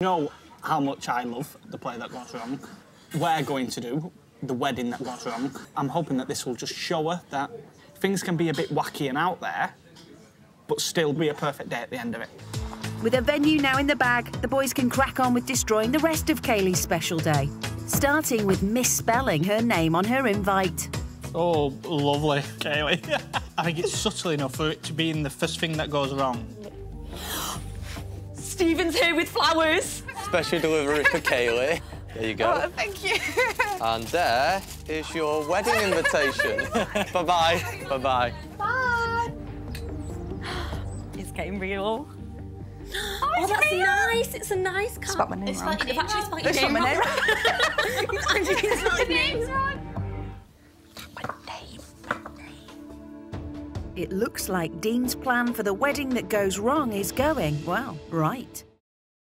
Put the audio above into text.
You know how much I love the play that goes wrong. We're going to do the wedding that goes wrong. I'm hoping that this will just show her that things can be a bit wacky and out there, but still be a perfect day at the end of it. With a venue now in the bag, the boys can crack on with destroying the rest of Kaylee's special day, starting with misspelling her name on her invite. Oh, lovely, Kaylee. I think it's subtle enough for it to be in the first thing that goes wrong. Stephen's here with flowers. Special delivery for Kaylee. There you go. Oh, thank you. And there is your wedding invitation. Bye-bye. Bye-bye. Bye. It's getting real. Oh, oh that's real. nice. It's a nice car. Spot my name it's wrong. Like, actually spelled your name wrong. It looks like Dean's plan for the wedding that goes wrong is going, well, right.